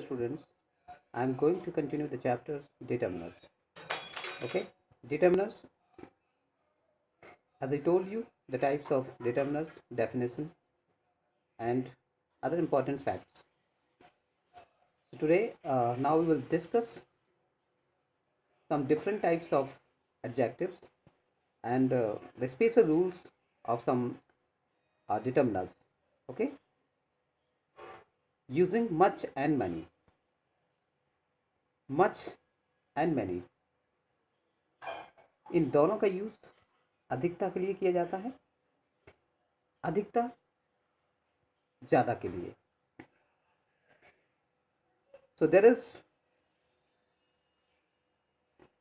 students i am going to continue the chapter determiners okay determiners as i told you the types of determiners definition and other important facts. So today uh, now we will discuss some different types of adjectives and uh, the special rules of some uh, determiners okay using much and many much and many इन दोनों का use अधिकता के लिए किया जाता है। अधिकता ज़्यादा के लिए। So there is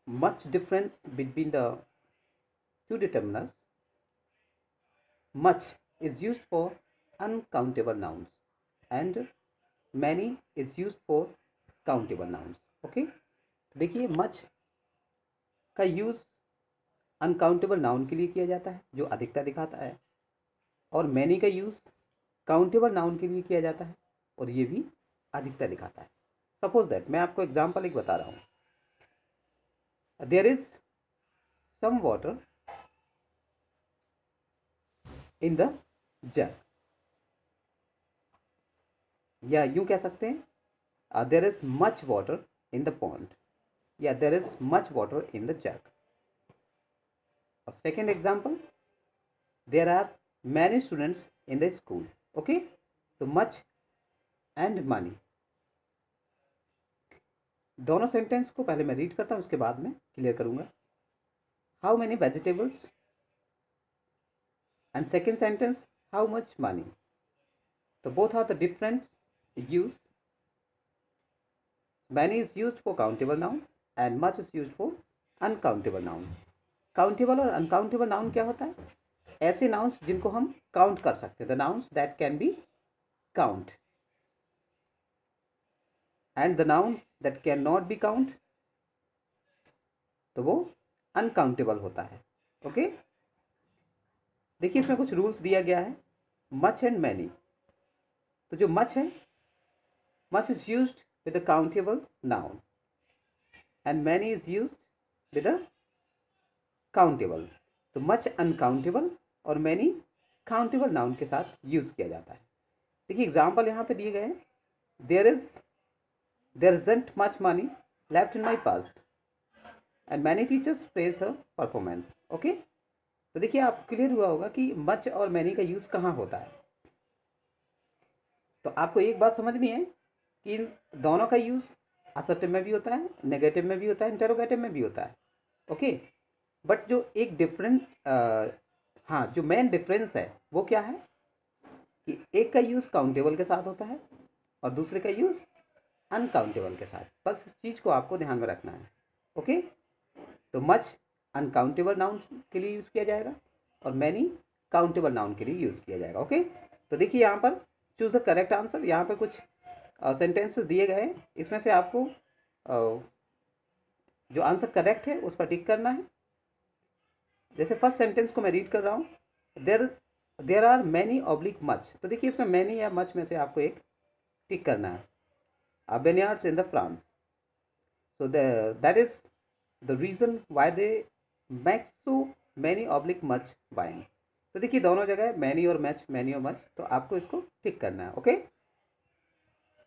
much difference between the two determiners much is use for uncountable nouns and many is used for countable nouns, okay? देखिए मच का यूज़ अनकाउंटेबल नाउन के लिए किया जाता है, जो अधिकता दिखाता है, और मैनी का यूज़ काउंटेबल नाउन के लिए किया जाता है, और ये भी अधिकता दिखाता है। सपोज़ दैट मैं आपको एग्ज़ाम्पल एक बता रहा हूँ। There is some water in the jug. या यूँ कह सकते हैं there is much water in the pond या there is much water in the jug और second example there are many students in the school okay तो much and many दोनों sentence को पहले मैं रीड करता हूँ, उसके बाद में क्लियर करूँगा। How many vegetables and second sentence how much money तो both are the different use many is use for countable noun and much is use for uncountable noun countable और अनकाउंटेबल नाउन क्या होता है? ऐसे nouns जिनको हम count कर सकते हैं। Nouns that can be count and the noun that can not be count तो वो अनकाउंटेबल होता है। ओके देखिए, इसमें कुछ रूल्स दिया गया है। मच एंड मैनी तो जो मच है much is use with a countable noun and many is use with a countable तो मच अनकाउंटेबल और मैनी काउंटेबल नाउन के साथ यूज़ किया जाता है। देखिए एग्ज़ाम्पल यहाँ पे दिए गए हैं। There is isn't much money left in my purse. And many teachers praise her performance. Okay? तो देखिए आप क्लियर हुआ होगा कि मच और मैनी का यूज़ कहाँ होता है। तो आपको एक बात समझनी है कि इन दोनों का यूज़ असर्टिव में भी होता है नेगेटिव में भी होता है इंटेरोगेटिव में भी होता है। ओके बट जो एक डिफरेंट हाँ जो मेन डिफरेंस है, वो क्या है? कि एक का यूज़ काउंटेबल के साथ होता है और दूसरे का यूज़ अनकाउंटेबल के साथ। बस इस चीज़ को आपको ध्यान में रखना है। ओके तो मच अनकाउंटेबल नाउन के लिए यूज़ किया जाएगा और मैनी काउंटेबल नाउन के लिए यूज़ किया जाएगा। ओके तो देखिए यहाँ पर चूज़ द करेक्ट आंसर यहाँ पर कुछ सेंटेंसेस दिए गए हैं। इसमें से आपको जो आंसर करेक्ट है, उस पर टिक करना है। जैसे फ़र्स्ट सेंटेंस को मैं रीड कर रहा हूँ। There there are many oblique much तो देखिए, इसमें मैनी या मच में से आपको एक टिक करना है। Vineyards in the France. So, the, that is the reason why they many oblique much wine. तो देखिए, दोनों जगह मैनी और मैच मैनी और मच तो आपको इसको टिक करना है ओके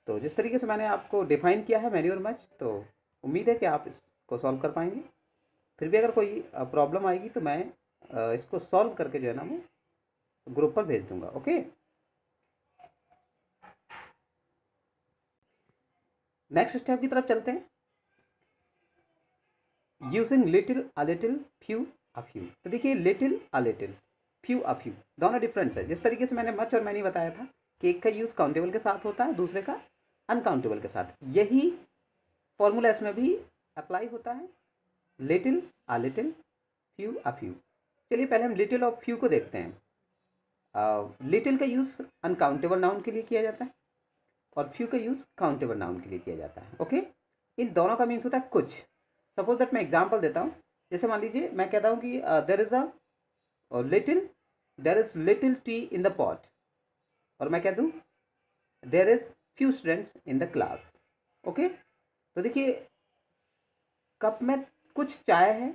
तो जिस तरीके से मैंने आपको डिफाइन किया है मैनी और मच तो उम्मीद है कि आप इसको सॉल्व कर पाएँगे। फिर भी अगर कोई प्रॉब्लम आएगी तो मैं इसको सॉल्व करके जो है ना मैं ग्रुप पर भेज दूँगा ओके नेक्स्ट स्टेप की तरफ़ चलते हैं। Using little a little few a few तो देखिए little a little few a few दोनों डिफरेंस है। जिस तरीके से मैंने मच और मैनी बताया था कि एक का यूज़ काउंटेबल के साथ होता है, दूसरे का अनकाउंटेबल के साथ। यही फॉर्मूला इसमें भी अप्लाई होता है। Little a little few a few चलिए पहले हम लिटिल और फ्यू को देखते हैं। लिटिल का यूज़ अनकाउंटेबल नाउन के लिए किया जाता है और फ्यू का यूज़ काउंटेबल नाउन के लिए किया जाता है। ओके इन दोनों का मीन्स होता है कुछ। सपोज़ दैट मैं एग्ज़ाम्पल देता हूँ। जैसे मान लीजिए, मैं कहता हूँ कि there is a little there is little tea in the pot और मैं कह दूँ there is few students in the class okay तो देखिए, कप में कुछ चाय है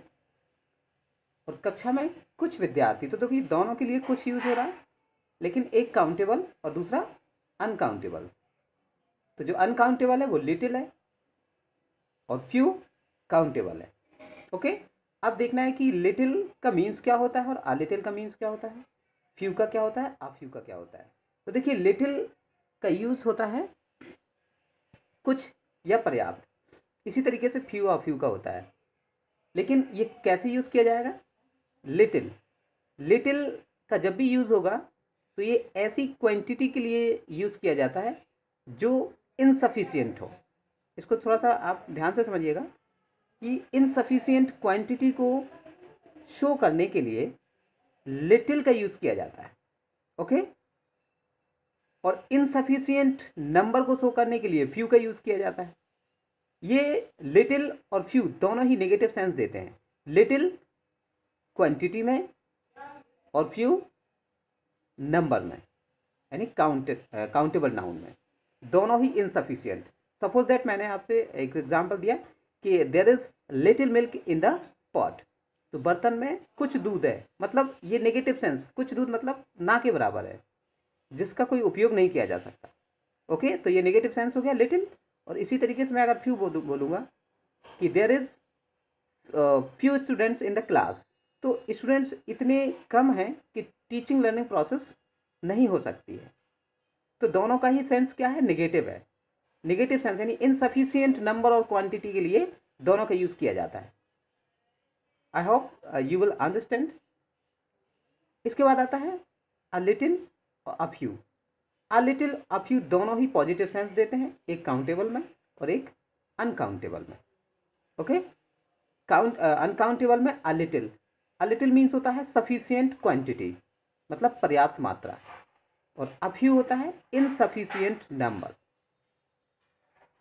और कक्षा में कुछ विद्यार्थी। तो देखिए, दोनों के लिए कुछ यूज़ हो रहा है, लेकिन एक काउंटेबल और दूसरा अनकाउंटेबल तो जो अनकाउंटेबल है, वो लिटिल है और फ्यू काउंटेबल है ओके अब देखना है कि लिटिल का मीन्स क्या होता है और आ लिटिल का मीन्स क्या होता है? फ्यू का क्या होता है? आ फ्यू का क्या होता है? तो देखिए लिटिल का यूज़ होता है, कुछ या पर्याप्त। इसी तरीके से फ्यू आ फ्यू का होता है। लेकिन ये कैसे यूज़ किया जाएगा? लिटिल लिटिल का जब भी यूज़ होगा तो ये ऐसी क्वांटिटी के लिए यूज़ किया जाता है, जो इनसफिशियंट हो। इसको थोड़ा सा आप ध्यान से समझिएगा कि इनसफिशियंट क्वांटिटी को शो करने के लिए लिटिल का यूज़ किया जाता है। ओके और इनसफिशियंट नंबर को शो करने के लिए फ्यू का यूज़ किया जाता है। ये लिटिल और फ्यू दोनों ही नेगेटिव सेंस देते हैं। लिटिल क्वांटिटी में और फ्यू नंबर में, यानी काउंटेड काउंटेबल नाउन में। दोनों ही इनसफिशियंट सपोज़ दैट मैंने आपसे एक एग्जांपल दिया कि there is little milk in the pot तो बर्तन में कुछ दूध है मतलब ये नेगेटिव सेंस कुछ दूध मतलब ना के बराबर है। जिसका कोई उपयोग नहीं किया जा सकता। ओके तो ये नेगेटिव सेंस हो गया लिटिल और इसी तरीके से मैं अगर फ्यू बोलूँगा कि there is few students in the class तो स्टूडेंट्स इतने कम हैं कि टीचिंग लर्निंग प्रोसेस नहीं हो सकती है। तो दोनों का ही सेंस क्या है? निगेटिव है। निगेटिव सेंस यानी इनसफिशियंट नंबर और क्वांटिटी के लिए दोनों का यूज़ किया जाता है। I hope you will understand इसके बाद आता है a little a few a little a few दोनों ही पॉजिटिव सेंस देते हैं, एक काउंटेबल में और एक अनकाउंटेबल में. ओके काउंट अनकाउंटेबल में a little a little means होता है सफिशियंट क्वांटिटी मतलब पर्याप्त मात्रा. और अफ्यू होता है इनसफिशियंट नंबर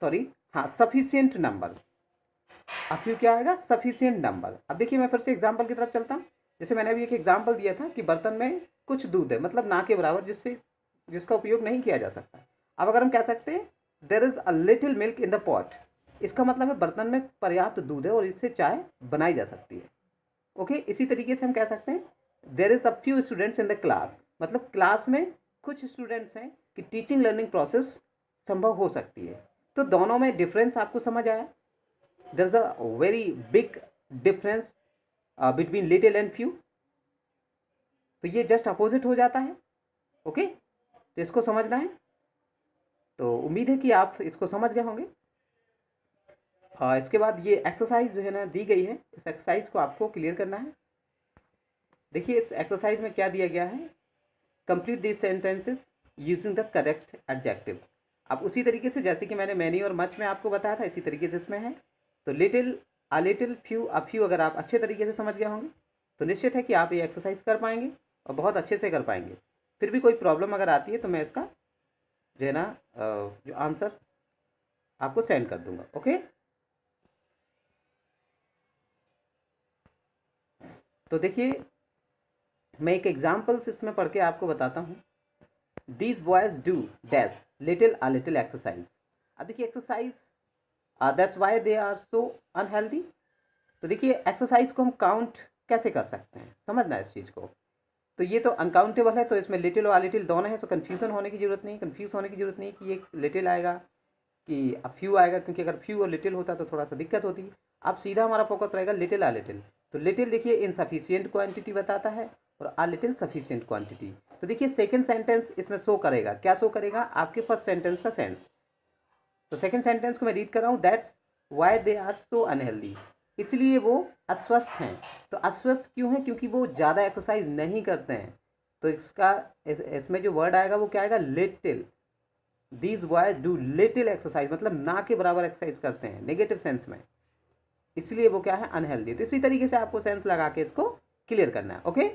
सॉरी हाँ सफिशियंट नंबर अफ्यू क्या आएगा? सफिशियंट नंबर अब देखिए मैं फिर से एग्ज़ाम्पल की तरफ़ चलता हूँ. जैसे मैंने अभी एक एग्ज़ाम्पल दिया था कि बर्तन में कुछ दूध है मतलब ना के बराबर जिससे, जिसका उपयोग नहीं किया जा सकता। अब अगर हम कह सकते हैं there is a little milk in the pot इसका मतलब है बर्तन में पर्याप्त दूध है और इससे चाय बनाई जा सकती है। ओके इसी तरीके से हम कह सकते हैं there is a few students in the class मतलब क्लास में कुछ स्टूडेंट्स हैं कि टीचिंग लर्निंग प्रोसेस संभव हो सकती है। तो दोनों में डिफरेंस आपको समझ आया? There is a very big difference between little and few तो ये जस्ट अपोजिट हो जाता है। ओके तो इसको समझना है। तो उम्मीद है कि आप इसको समझ गए होंगे। आ, इसके बाद ये एक्सरसाइज जो है ना दी गई है। इस एक्सरसाइज को आपको क्लियर करना है। देखिए इस एक्सरसाइज में क्या दिया गया है? Complete this sentences using the correct adjective अब उसी तरीके से जैसे कि मैंने मैनी और मच में आपको बताया था इसी तरीके से इसमें है। तो little a little few a few अगर आप अच्छे तरीके से समझ गए होंगे तो निश्चित है कि आप ये एक्सरसाइज कर पाएँगे। और बहुत अच्छे से कर पाएँगे। फिर भी कोई प्रॉब्लम अगर आती है तो मैं इसका जो है ना जो आंसर आपको सेंड कर दूँगा, ओके? तो देखिए, मैं एक एग्जाम्पल्स इसमें पढ़ के आपको बताता हूँ। These boys do dash little a little exercise अब देखिए exercise that's why they are so unhealthy तो देखिए एक्सरसाइज को हम काउंट कैसे कर सकते हैं? समझना है इस चीज़ को। तो ये तो अनकाउंटेबल है तो इसमें लिटिल और लिटिल दोनों है तो कन्फ्यूज़न होने की ज़रूरत नहीं कन्फ्यूज़ होने की ज़रूरत नहीं कि ये लिटिल आएगा, कि अब फ्यू आएगा, क्योंकि अगर फ्यू और लिटिल होता तो थोड़ा सा दिक्कत होती। अब सीधा हमारा फोकस रहेगा लिटिल आ लिटिल तो लिटिल देखिए इनसफिशियंट क्वांटिटी बताता है और आ लिटिल सफिशियंट क्वांटिटी तो देखिए सेकंड सेंटेंस इसमें शो करेगा। क्या शो करेगा? आपके फ़र्स्ट सेंटेंस का सेंस तो सेकंड सेंटेंस को मैं रीड कर रहा हूँ। That's why they are so unhealthy इसलिए वो अस्वस्थ हैं। तो अस्वस्थ क्यों हैं? क्योंकि वो ज़्यादा एक्सरसाइज नहीं करते हैं। तो इसका इसमें इस, जो वर्ड आएगा वो क्या आएगा? Little these boys do little exercise मतलब ना के बराबर एक्सरसाइज करते हैं नेगेटिव सेंस में। इसलिए वो क्या है? अनहेल्दी तो इसी तरीके से आपको सेंस लगा के इसको क्लियर करना है ओके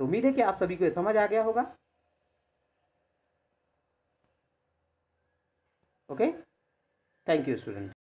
तो उम्मीद है कि आप सभी को समझ आ गया होगा। Okay thank you student